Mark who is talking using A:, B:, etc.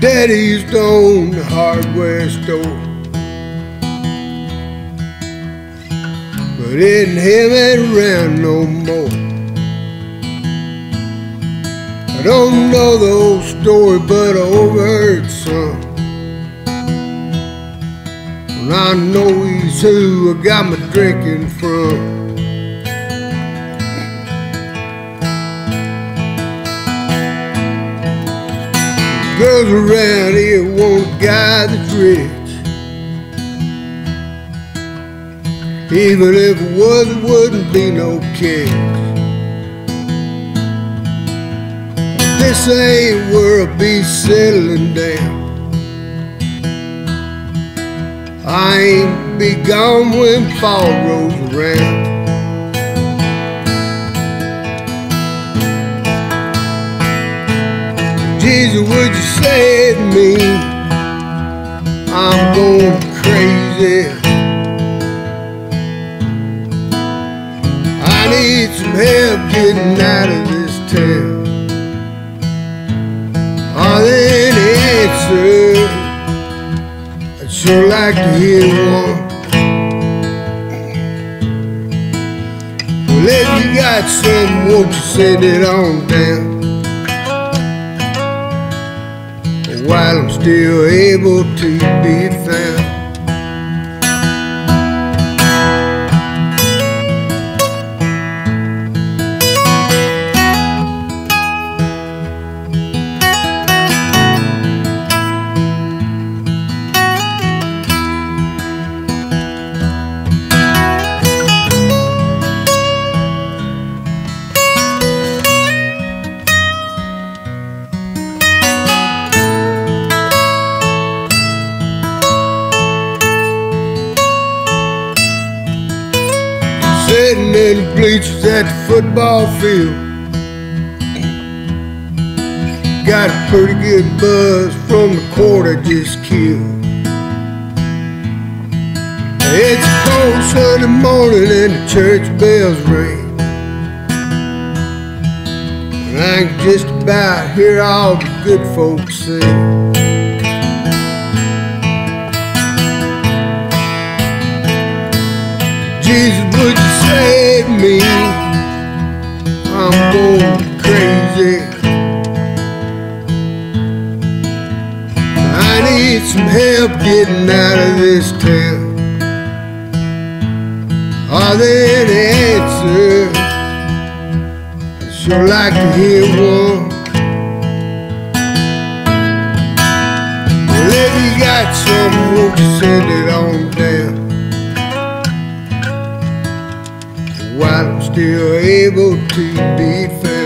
A: Daddy used to own the hardware store. But it ain't around no more. I don't know the whole story, but I overheard some. And I know he's who I got my drinking from. Girls around here a guy that's rich. Even if it was, it wouldn't be no catch. This ain't where I'll be settling down. I ain't be gone when fall rolls around. Jesus, would you save me? I'm going crazy. I need some help getting out of this town. Are there any answers? I'd sure like to hear one. Well, if you got some, won't you send it on down? While I'm still able to be found. Sitting in the bleachers at the football field. Got a pretty good buzz from the court I just killed. It's a cold Sunday morning and the church bells ring. And I can just about hear all the good folks sing. Jesus, would save me? I'm going crazy. I need some help getting out of this town. Are there any answers? I'd sure like to hear one. Well, if you got some, won't you send it on down? While I'm still able to be.